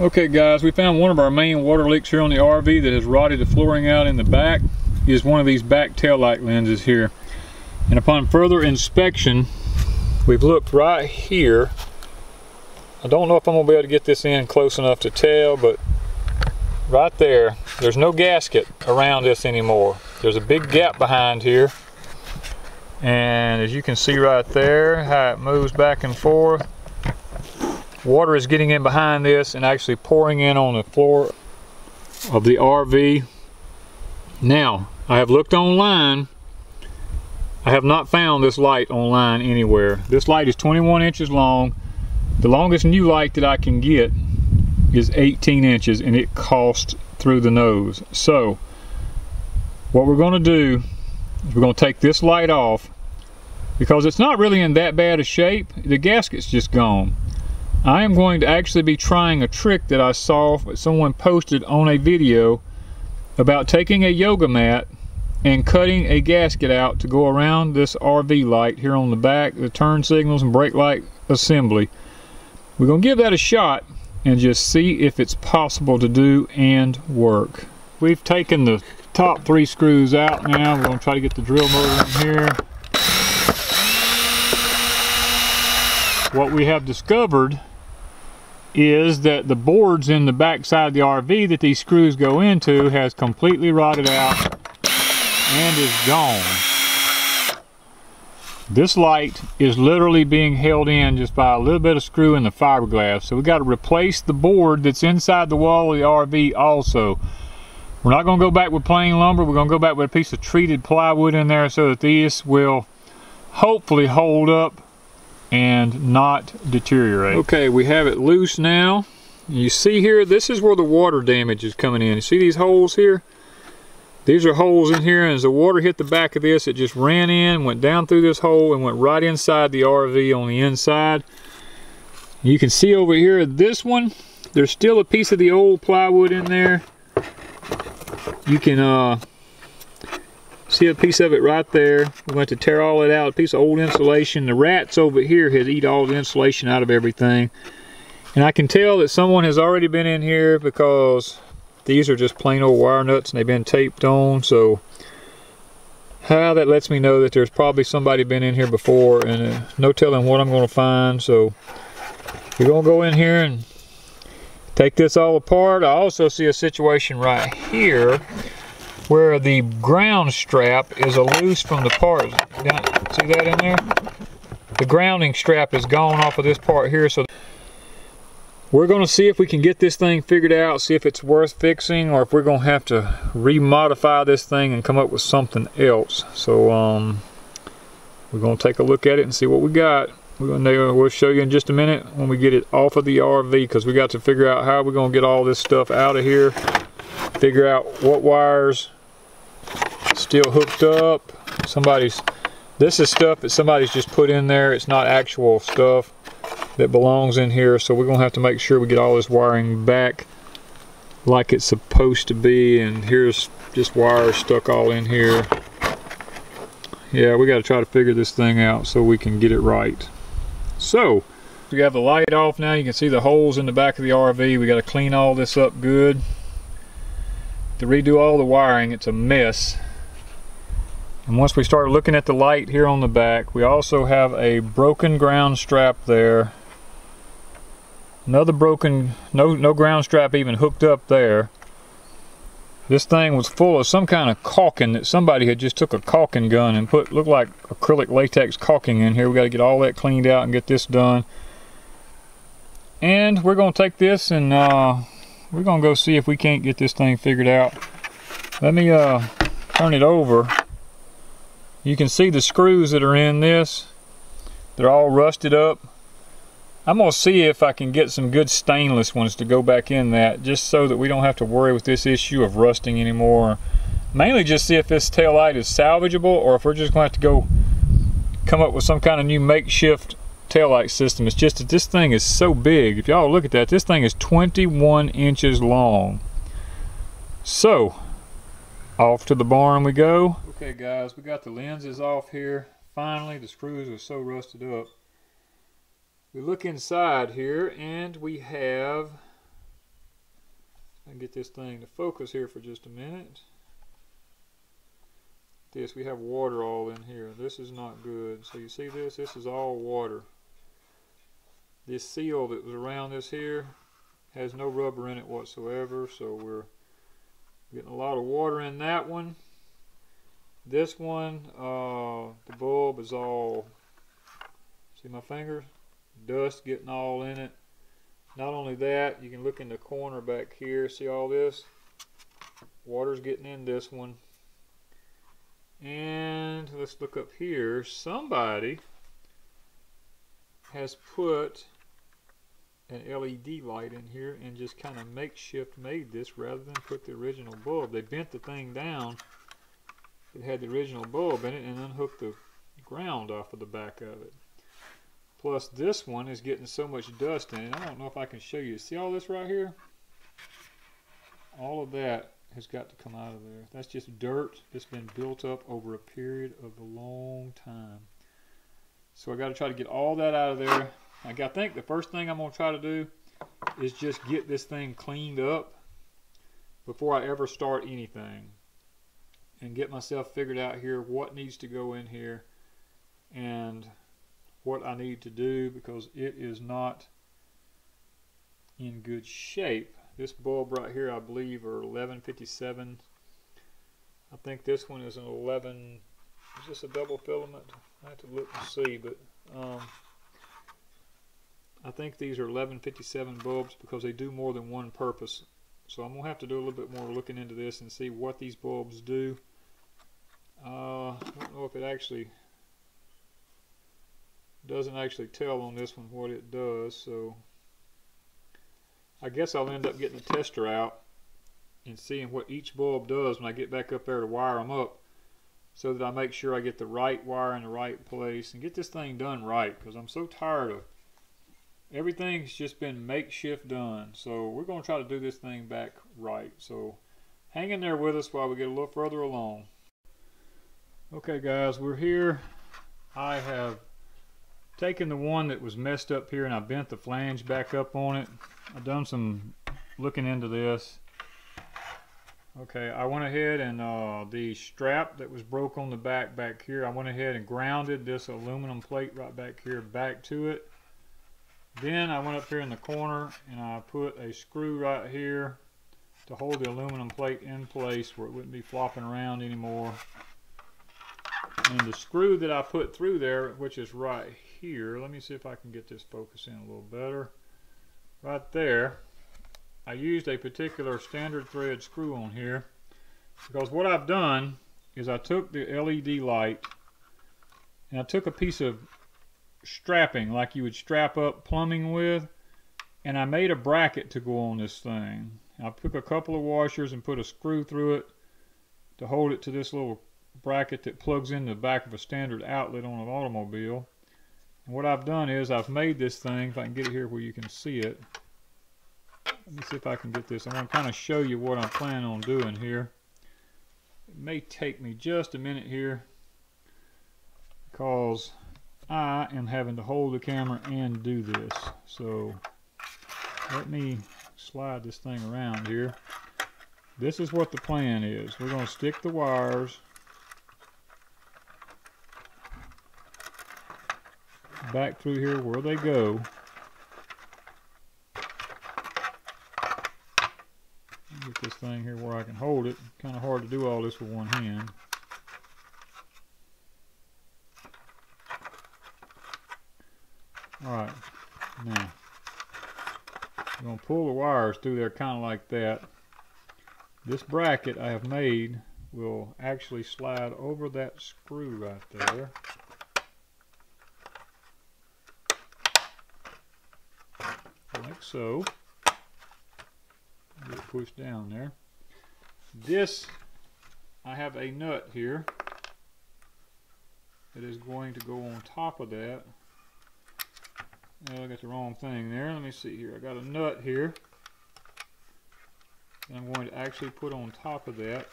Okay guys, we found one of our main water leaks here on the RV that has rotted the flooring out in the back is one of these back tail light lenses here. And upon further inspection, we've looked right here. I don't know if I'm gonna be able to get this in close enough to tell, but right there, there's no gasket around this anymore. There's a big gap behind here. And as you can see right there, how it moves back and forth, Water is getting in behind this and actually pouring in on the floor of the RV. Now, I have looked online. I have not found this light online anywhere. This light is 21 inches long. The longest new light that I can get is 18 inches and it costs through the nose. So, what we're going to do is we're going to take this light off because it's not really in that bad a shape. The gasket's just gone. I am going to actually be trying a trick that I saw someone posted on a video about taking a yoga mat and cutting a gasket out to go around this RV light here on the back, the turn signals and brake light assembly. We're going to give that a shot and just see if it's possible to do and work. We've taken the top three screws out now. We're going to try to get the drill motor in here. What we have discovered is that the boards in the back side of the RV that these screws go into has completely rotted out and is gone. This light is literally being held in just by a little bit of screw in the fiberglass. So we got to replace the board that's inside the wall of the RV also. We're not going to go back with plain lumber. We're going to go back with a piece of treated plywood in there so that these will hopefully hold up and not deteriorate. Okay, we have it loose now. You see here, this is where the water damage is coming in. You see these holes here? These are holes in here, and as the water hit the back of this, it just ran in, went down through this hole, and went right inside the RV on the inside. You can see over here, this one, there's still a piece of the old plywood in there. You can uh, See a piece of it right there. We're going to tear all it out. A piece of old insulation. The rats over here has eat all the insulation out of everything. And I can tell that someone has already been in here because these are just plain old wire nuts and they've been taped on. So how that lets me know that there's probably somebody been in here before and uh, no telling what I'm going to find. So we're going to go in here and take this all apart. I also see a situation right here where the ground strap is loose from the part. See that in there? The grounding strap is gone off of this part here. So we're going to see if we can get this thing figured out, see if it's worth fixing, or if we're going to have to remodify this thing and come up with something else. So um, we're going to take a look at it and see what we got. We're going to, we'll show you in just a minute when we get it off of the RV because we got to figure out how we're going to get all this stuff out of here. Figure out what wires still hooked up. Somebody's, this is stuff that somebody's just put in there. It's not actual stuff that belongs in here. So we're gonna have to make sure we get all this wiring back like it's supposed to be. And here's just wires stuck all in here. Yeah, we gotta try to figure this thing out so we can get it right. So, we have the light off now. You can see the holes in the back of the RV. We got to clean all this up good. To redo all the wiring, it's a mess. And once we start looking at the light here on the back, we also have a broken ground strap there. Another broken, no, no ground strap even hooked up there. This thing was full of some kind of caulking that somebody had just took a caulking gun and put, looked like acrylic latex caulking in here. We got to get all that cleaned out and get this done. And we're going to take this and uh, we're going to go see if we can't get this thing figured out. Let me uh, turn it over. You can see the screws that are in this. They're all rusted up. I'm to see if I can get some good stainless ones to go back in that just so that we don't have to worry with this issue of rusting anymore. Mainly just see if this tail light is salvageable or if we're just going to have to go come up with some kind of new makeshift tail light system. It's just that this thing is so big. If y'all look at that, this thing is 21 inches long. So, off to the barn we go. Okay guys, we got the lenses off here. Finally, the screws are so rusted up. We look inside here and we have I get this thing to focus here for just a minute. This, we have water all in here. This is not good. So you see this? This is all water. This seal that was around this here has no rubber in it whatsoever. So we're getting a lot of water in that one. This one, uh, the bulb is all, see my fingers? Dust getting all in it. Not only that, you can look in the corner back here, see all this? Water's getting in this one. And let's look up here. Somebody has put an LED light in here and just kind of makeshift made this rather than put the original bulb. They bent the thing down. It had the original bulb in it and unhooked the ground off of the back of it. Plus this one is getting so much dust in it. I don't know if I can show you. See all this right here? All of that has got to come out of there. That's just dirt that's been built up over a period of a long time. So I got to try to get all that out of there. I think the first thing I'm going to try to do is just get this thing cleaned up before I ever start anything. And get myself figured out here what needs to go in here and what I need to do because it is not in good shape. This bulb right here I believe are 1157. I think this one is an 11, is this a double filament? I have to look and see, but um, I think these are 1157 bulbs because they do more than one purpose. So I'm going to have to do a little bit more looking into this and see what these bulbs do. Uh, I don't know if it actually doesn't actually tell on this one what it does so I guess I'll end up getting the tester out and seeing what each bulb does when I get back up there to wire them up so that I make sure I get the right wire in the right place and get this thing done right because I'm so tired of everything's just been makeshift done. So we're going to try to do this thing back right. So hang in there with us while we get a little further along okay guys we're here I have taken the one that was messed up here and I bent the flange back up on it. I've done some looking into this. Okay, I went ahead and uh, the strap that was broke on the back back here, I went ahead and grounded this aluminum plate right back here back to it. Then I went up here in the corner and I put a screw right here to hold the aluminum plate in place where it wouldn't be flopping around anymore. And the screw that I put through there, which is right here, let me see if I can get this focus in a little better. Right there, I used a particular standard thread screw on here because what I've done is I took the LED light and I took a piece of strapping like you would strap up plumbing with and I made a bracket to go on this thing. I took a couple of washers and put a screw through it to hold it to this little bracket that plugs in the back of a standard outlet on an automobile. And what I've done is I've made this thing, if I can get it here where you can see it. Let me see if I can get this. I want to kind of show you what I'm planning on doing here. It may take me just a minute here because I am having to hold the camera and do this. So let me slide this thing around here. This is what the plan is. We're going to stick the wires back through here where they go. Get this thing here where I can hold it. Kind of hard to do all this with one hand. Alright, now I'm going to pull the wires through there kind of like that. This bracket I have made will actually slide over that screw right there. like so. Pushed down there. This, I have a nut here that is going to go on top of that. Oh, I got the wrong thing there. Let me see here. I got a nut here. I'm going to actually put on top of that.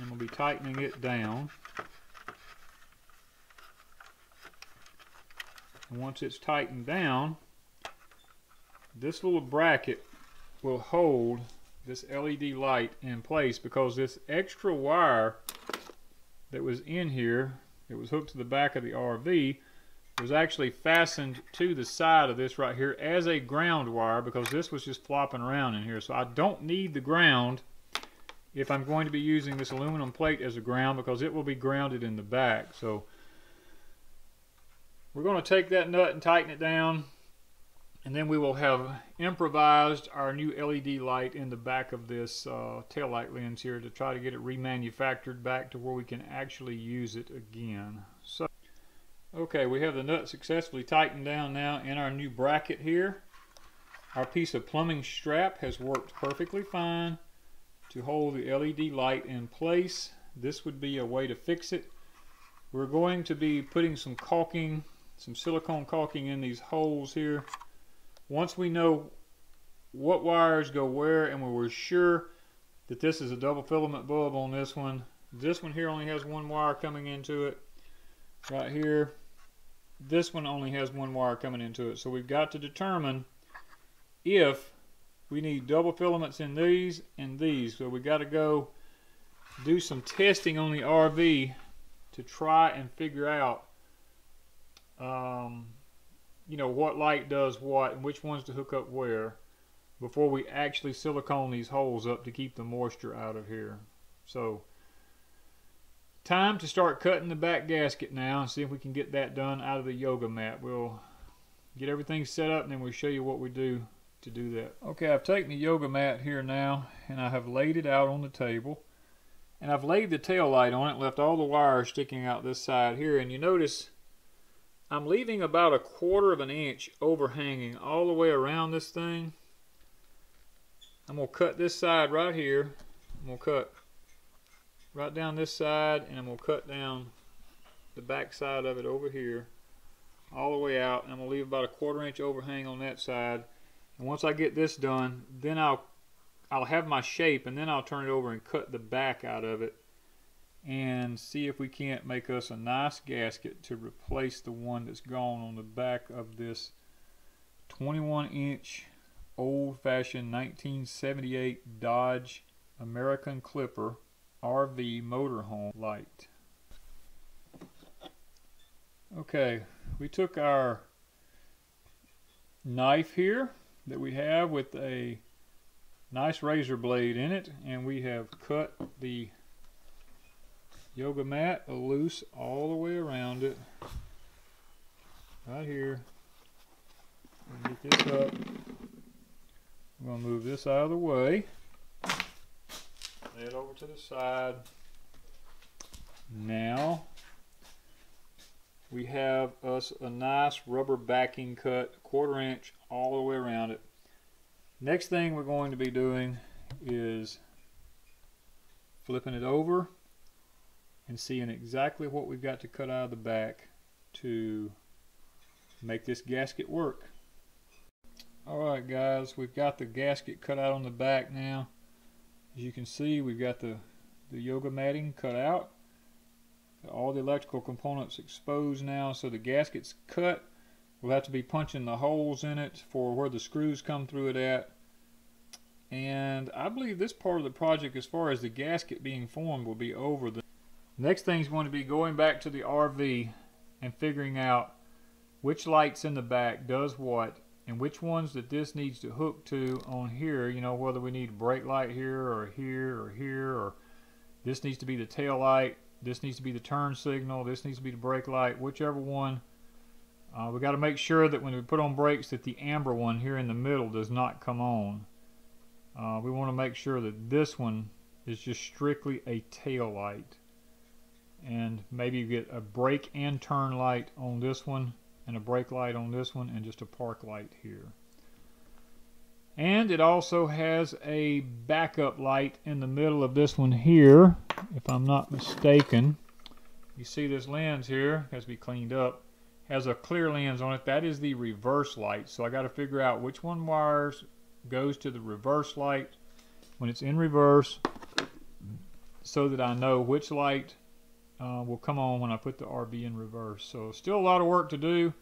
And we'll be tightening it down. And once it's tightened down, this little bracket will hold this LED light in place because this extra wire that was in here, it was hooked to the back of the RV, was actually fastened to the side of this right here as a ground wire because this was just flopping around in here. So I don't need the ground if I'm going to be using this aluminum plate as a ground because it will be grounded in the back. So we're going to take that nut and tighten it down and then we will have improvised our new LED light in the back of this uh, tail light lens here to try to get it remanufactured back to where we can actually use it again. So, okay, we have the nut successfully tightened down now in our new bracket here. Our piece of plumbing strap has worked perfectly fine to hold the LED light in place. This would be a way to fix it. We're going to be putting some caulking, some silicone caulking in these holes here once we know what wires go where and we're sure that this is a double filament bulb on this one, this one here only has one wire coming into it. Right here, this one only has one wire coming into it. So we've got to determine if we need double filaments in these and these. So we got to go do some testing on the RV to try and figure out um, you know, what light does what and which ones to hook up where before we actually silicone these holes up to keep the moisture out of here. So, time to start cutting the back gasket now and see if we can get that done out of the yoga mat. We'll get everything set up and then we'll show you what we do to do that. Okay, I've taken the yoga mat here now and I have laid it out on the table. And I've laid the tail light on it, left all the wires sticking out this side here. And you notice I'm leaving about a quarter of an inch overhanging all the way around this thing. I'm going to cut this side right here. I'm going to cut right down this side and I'm going to cut down the back side of it over here all the way out and I'm going to leave about a quarter inch overhang on that side and once I get this done then I'll I'll have my shape and then I'll turn it over and cut the back out of it and see if we can't make us a nice gasket to replace the one that's gone on the back of this 21 inch old-fashioned 1978 Dodge American Clipper RV motorhome light. Okay, we took our knife here that we have with a nice razor blade in it and we have cut the yoga mat loose all the way around it. Right here. Get this up. I'm going to move this out of the way. Lay it over to the side. Now we have us a nice rubber backing cut, quarter inch all the way around it. Next thing we're going to be doing is flipping it over and seeing exactly what we've got to cut out of the back to make this gasket work. Alright guys, we've got the gasket cut out on the back now. As you can see, we've got the, the yoga matting cut out. All the electrical components exposed now, so the gasket's cut. We'll have to be punching the holes in it for where the screws come through it at. And I believe this part of the project, as far as the gasket being formed, will be over. The Next thing is going to be going back to the RV and figuring out which lights in the back does what and which ones that this needs to hook to on here, you know, whether we need a brake light here or here or here or this needs to be the tail light, this needs to be the turn signal, this needs to be the brake light, whichever one. Uh, we got to make sure that when we put on brakes that the amber one here in the middle does not come on. Uh, we want to make sure that this one is just strictly a tail light and maybe you get a brake and turn light on this one and a brake light on this one and just a park light here. And it also has a backup light in the middle of this one here, if I'm not mistaken. You see this lens here, has to be cleaned up, has a clear lens on it. That is the reverse light. So I got to figure out which one wires goes to the reverse light when it's in reverse so that I know which light uh, will come on when I put the RV in reverse. So still a lot of work to do.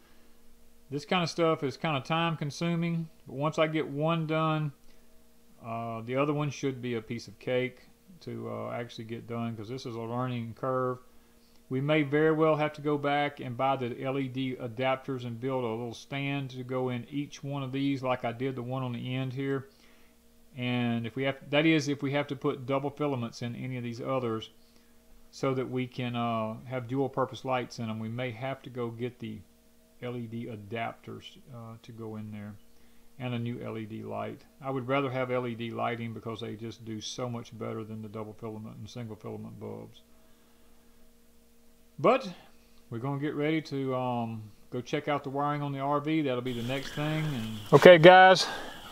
This kind of stuff is kind of time consuming, but once I get one done, Uh, the other one should be a piece of cake to uh, actually get done because this is a learning curve. We may very well have to go back and buy the LED adapters and build a little stand to go in each one of these like I did the one on the end here. And if we have, that is if we have to put double filaments in any of these others so that we can uh, have dual purpose lights in them, we may have to go get the LED adapters uh, to go in there and a new LED light. I would rather have LED lighting because they just do so much better than the double filament and single filament bulbs. But we're going to get ready to um, go check out the wiring on the RV. That'll be the next thing. Okay guys,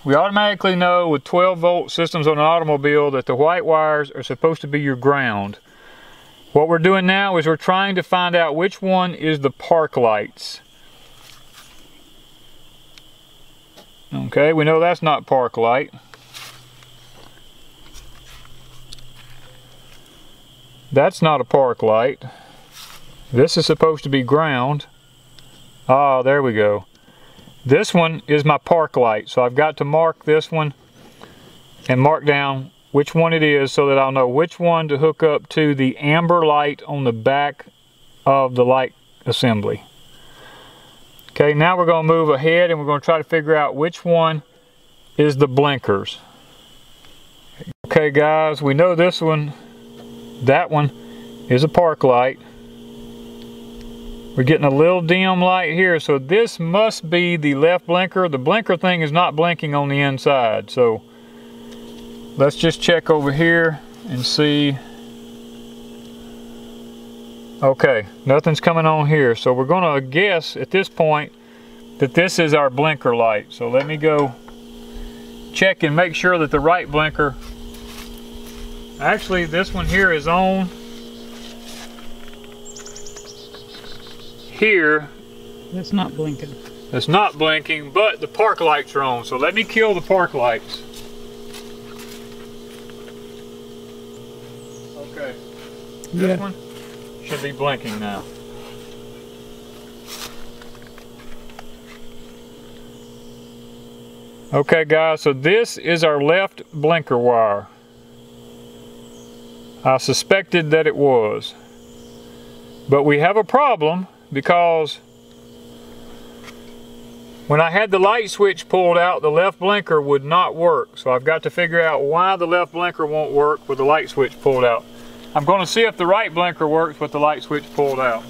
we automatically know with 12 volt systems on an automobile that the white wires are supposed to be your ground. What we're doing now is we're trying to find out which one is the park lights. Okay, we know that's not park light. That's not a park light. This is supposed to be ground. Ah, there we go. This one is my park light, so I've got to mark this one and mark down which one it is so that I'll know which one to hook up to the amber light on the back of the light assembly. Okay, now we're going to move ahead and we're going to try to figure out which one is the blinkers. Okay guys, we know this one, that one is a park light. We're getting a little dim light here, so this must be the left blinker. The blinker thing is not blinking on the inside, so let's just check over here and see. Okay, nothing's coming on here, so we're gonna guess at this point that this is our blinker light. So let me go check and make sure that the right blinker, actually this one here is on here. That's not blinking. It's not blinking, but the park lights are on. So let me kill the park lights. This yeah. one should be blinking now. Okay guys, so this is our left blinker wire. I suspected that it was. But we have a problem because when I had the light switch pulled out, the left blinker would not work. So I've got to figure out why the left blinker won't work with the light switch pulled out. I'm going to see if the right blinker works with the light switch pulled out.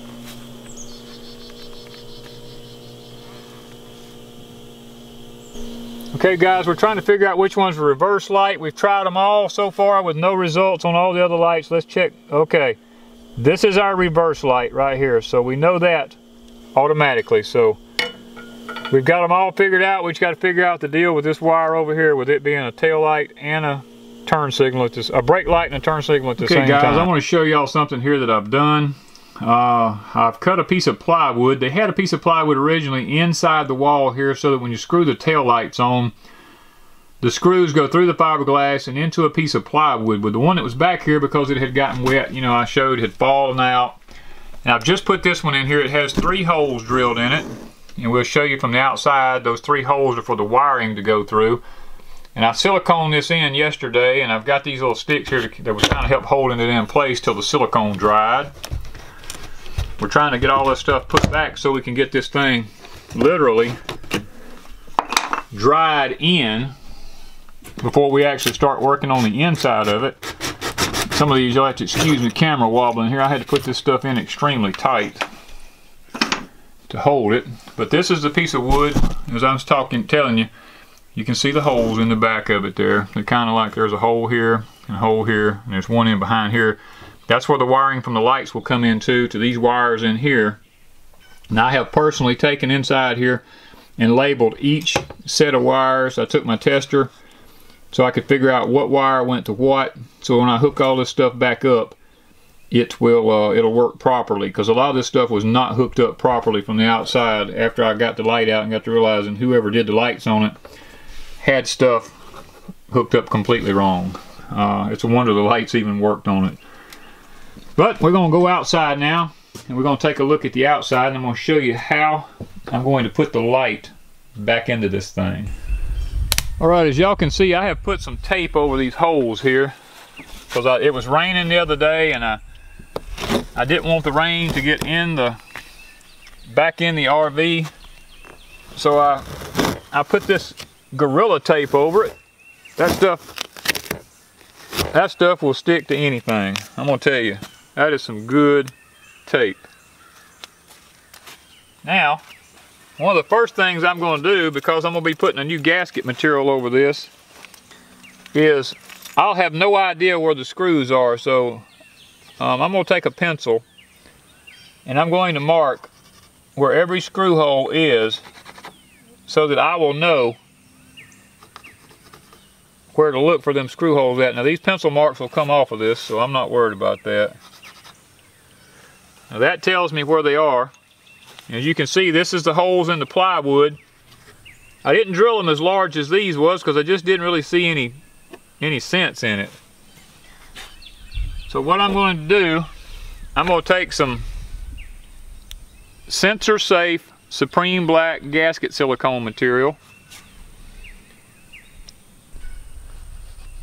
Okay guys, we're trying to figure out which one's the reverse light. We've tried them all so far with no results on all the other lights. Let's check. Okay. This is our reverse light right here, so we know that automatically. So we've got them all figured out. We just got to figure out the deal with this wire over here with it being a tail light and a turn signal at this, a brake light and a turn signal at the okay, same guys, time. Okay guys, I want to show y'all something here that I've done. Uh, I've cut a piece of plywood. They had a piece of plywood originally inside the wall here so that when you screw the tail lights on, the screws go through the fiberglass and into a piece of plywood. But the one that was back here, because it had gotten wet, you know, I showed had fallen out. And I've just put this one in here. It has three holes drilled in it. And we'll show you from the outside, those three holes are for the wiring to go through. And I silicone this in yesterday, and I've got these little sticks here that was kind of help holding it in place till the silicone dried. We're trying to get all this stuff put back so we can get this thing literally dried in before we actually start working on the inside of it. Some of these, you'll have to excuse me camera wobbling here. I had to put this stuff in extremely tight to hold it. But this is the piece of wood, as I was talking, telling you, you can see the holes in the back of it there. They're kind of like there's a hole here and a hole here, and there's one in behind here. That's where the wiring from the lights will come into, to these wires in here. Now I have personally taken inside here and labeled each set of wires. I took my tester so I could figure out what wire went to what so when I hook all this stuff back up it will uh, it'll work properly because a lot of this stuff was not hooked up properly from the outside after I got the light out and got to realizing whoever did the lights on it had stuff hooked up completely wrong. Uh, it's a wonder the lights even worked on it. But we're gonna go outside now and we're gonna take a look at the outside and I'm gonna show you how I'm going to put the light back into this thing. All right, as y'all can see, I have put some tape over these holes here because it was raining the other day and I, I didn't want the rain to get in the, back in the RV. So I, I put this Gorilla tape over it. That stuff, that stuff will stick to anything. I'm gonna tell you, that is some good tape. Now, one of the first things I'm going to do, because I'm to be putting a new gasket material over this, is I'll have no idea where the screws are. So um, I'm to take a pencil and I'm going to mark where every screw hole is so that I will know where to look for them screw holes at. Now these pencil marks will come off of this, so I'm not worried about that. Now that tells me where they are. As you can see, this is the holes in the plywood. I didn't drill them as large as these was because I just didn't really see any, any sense in it. So what I'm going to do, I'm going to take some sensor safe Supreme Black gasket silicone material.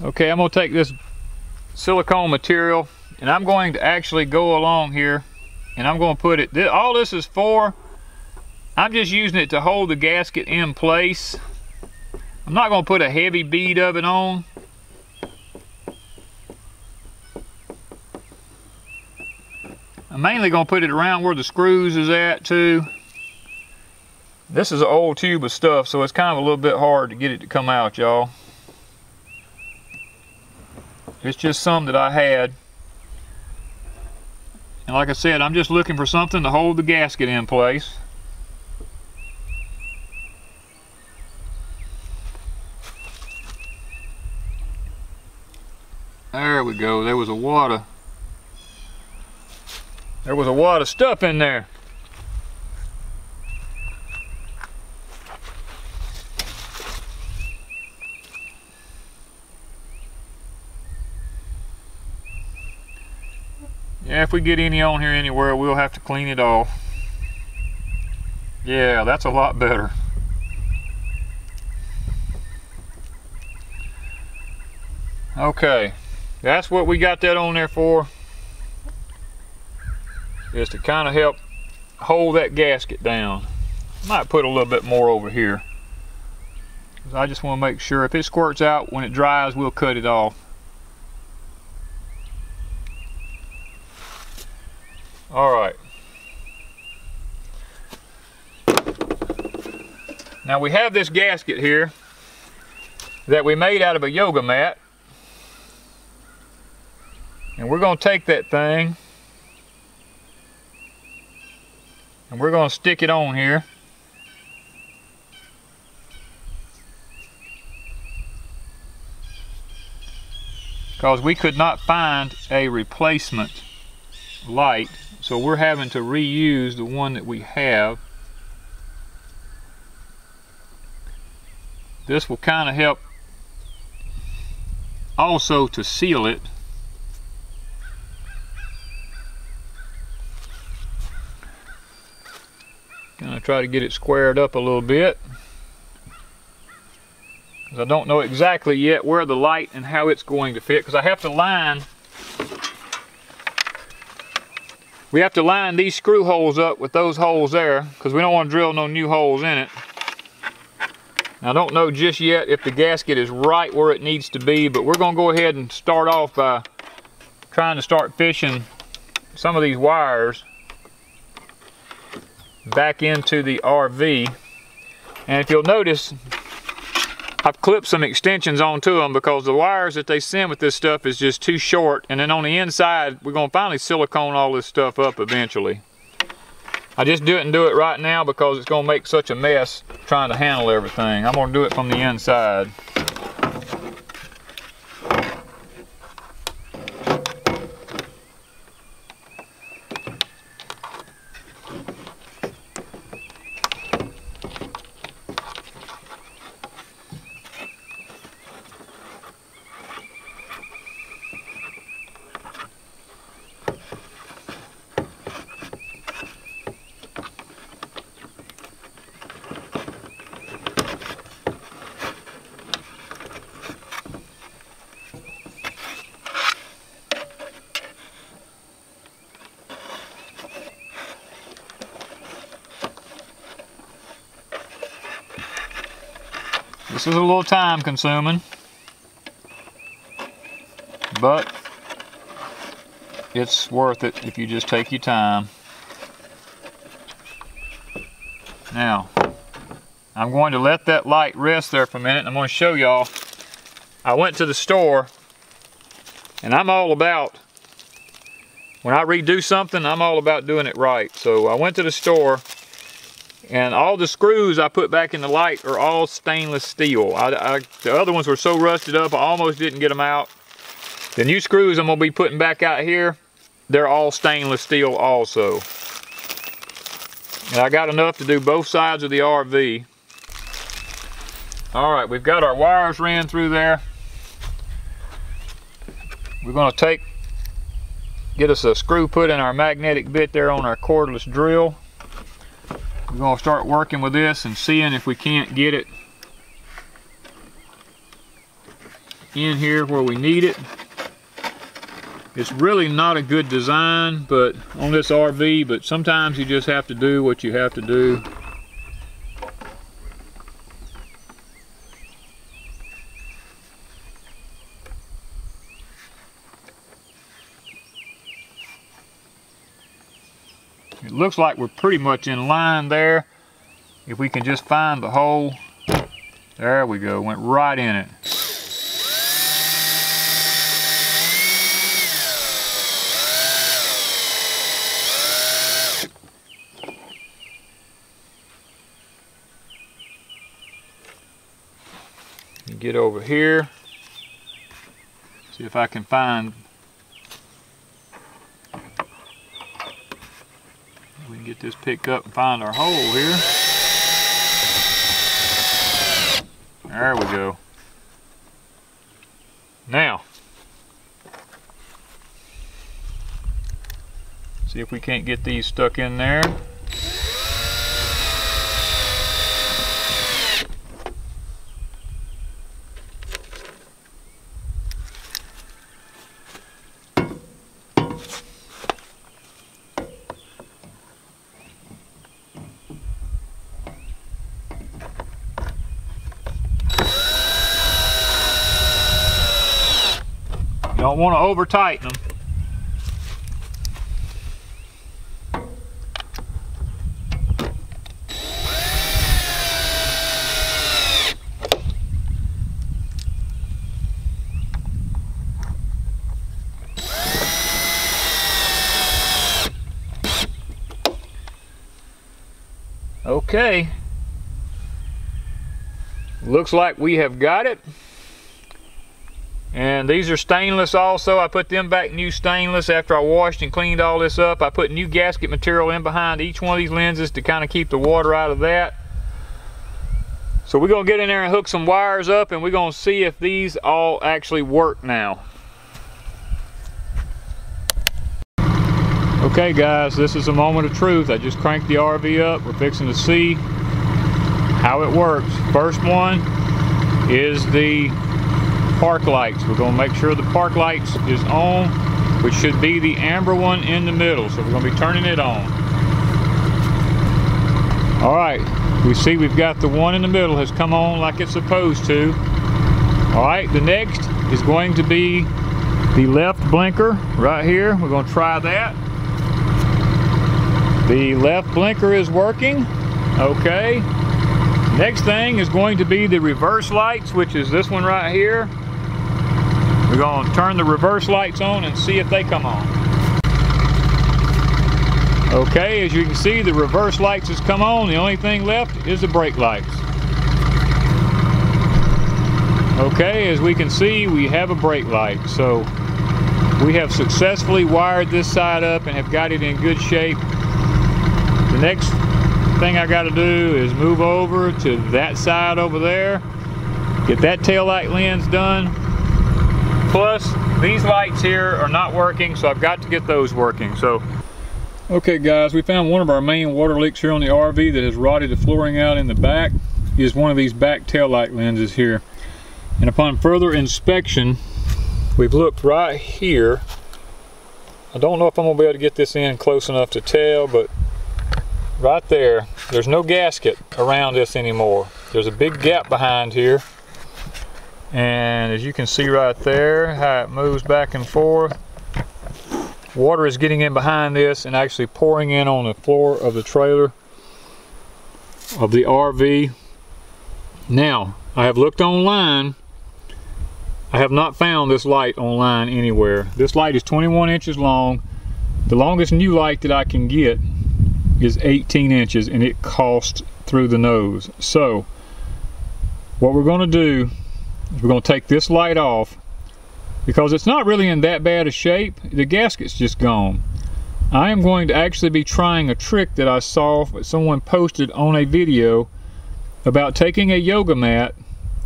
Okay, I'm going to take this silicone material and I'm going to actually go along here and I'm going to put it, all this is for, I'm just using it to hold the gasket in place. I'm not going to put a heavy bead of it on. I'm mainly going to put it around where the screws is at too. This is an old tube of stuff, so it's kind of a little bit hard to get it to come out, y'all. It's just some that I had. And like I said, I'm just looking for something to hold the gasket in place. There we go. There was a wad of there was a wad of stuff in there. If we get any on here anywhere, we'll have to clean it off. Yeah, that's a lot better. Okay, that's what we got that on there for. Is to kind of help hold that gasket down. Might put a little bit more over here. I just want to make sure if it squirts out, when it dries, we'll cut it off. All right. Now we have this gasket here that we made out of a yoga mat. And we're going to take that thing and we're going to stick it on here. Because we could not find a replacement light so we're having to reuse the one that we have. This will kind of help also to seal it. Gonna try to get it squared up a little bit. Cause I don't know exactly yet where the light and how it's going to fit because I have to line We have to line these screw holes up with those holes there because we don't want to drill no new holes in it. I don't know just yet if the gasket is right where it needs to be, but we're going to go ahead and start off by trying to start fishing some of these wires back into the RV. And if you'll notice, I've clipped some extensions onto them because the wires that they send with this stuff is just too short. And then on the inside, we're gonna finally silicone all this stuff up eventually. I just didn't do it right now because it's gonna make such a mess trying to handle everything. I'm gonna do it from the inside. This is a little time consuming, but it's worth it if you just take your time. Now, I'm going to let that light rest there for a minute. I'm going to show y'all. I went to the store and I'm all about, when I redo something, I'm all about doing it right. So I went to the store and all the screws I put back in the light are all stainless steel. I, I, the other ones were so rusted up, I almost didn't get them out. The new screws I'm gonna be putting back out here, they're all stainless steel also. And I got enough to do both sides of the RV. All right, we've got our wires ran through there. We're gonna take, get us a screw put in our magnetic bit there on our cordless drill. We're gonna start working with this and seeing if we can't get it in here where we need it. It's really not a good design but on this RV, but sometimes you just have to do what you have to do. Looks like we're pretty much in line there. If we can just find the hole. There we go, went right in it. get over here. See if I can find we can get this picked up and find our hole here. There we go. Now, see if we can't get these stuck in there. Don't want to over tighten them. Okay. Looks like we have got it. And these are stainless also. I put them back new stainless after I washed and cleaned all this up. I put new gasket material in behind each one of these lenses to kind of keep the water out of that. So we're gonna get in there and hook some wires up and we're gonna see if these all actually work now. Okay guys, this is a moment of truth. I just cranked the RV up. We're fixing to see how it works. First one is the park lights. We're going to make sure the park lights is on, which should be the amber one in the middle. So we're going to be turning it on. All right, we see we've got the one in the middle has come on like it's supposed to. All right, the next is going to be the left blinker right here. We're going to try that. The left blinker is working. Okay. Next thing is going to be the reverse lights, which is this one right here. We're going to turn the reverse lights on and see if they come on. Okay, as you can see, the reverse lights has come on. The only thing left is the brake lights. Okay, as we can see, we have a brake light. So we have successfully wired this side up and have got it in good shape. The next thing I got to do is move over to that side over there, get that tail light lens done, Plus, these lights here are not working, so I've got to get those working. So, Okay guys, we found one of our main water leaks here on the RV that has rotted the flooring out in the back is one of these back tail light lenses here. And upon further inspection, we've looked right here. I don't know if I'm gonna be able to get this in close enough to tell, but right there, there's no gasket around this anymore. there's a big gap behind here. And as you can see right there, how it moves back and forth. Water is getting in behind this and actually pouring in on the floor of the trailer of the RV. Now, I have looked online. I have not found this light online anywhere. This light is 21 inches long. The longest new light that I can get is 18 inches and it costs through the nose. So, what we're going to do we're going to take this light off because it's not really in that bad a shape. The gasket's just gone. I am going to actually be trying a trick that I saw someone posted on a video about taking a yoga mat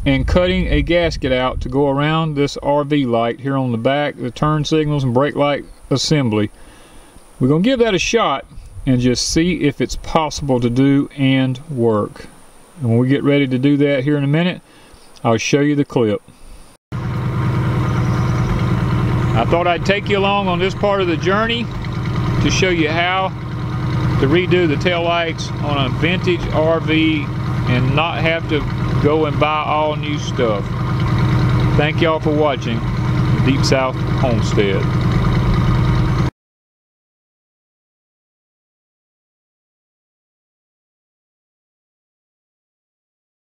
and cutting a gasket out to go around this RV light here on the back, the turn signals and brake light assembly. We're going to give that a shot and just see if it's possible to do and work. And when we get ready to do that here in a minute, I'll show you the clip. I thought I'd take you along on this part of the journey to show you how to redo the tail lights on a vintage RV and not have to go and buy all new stuff. Thank y'all for watching Deep South Homestead.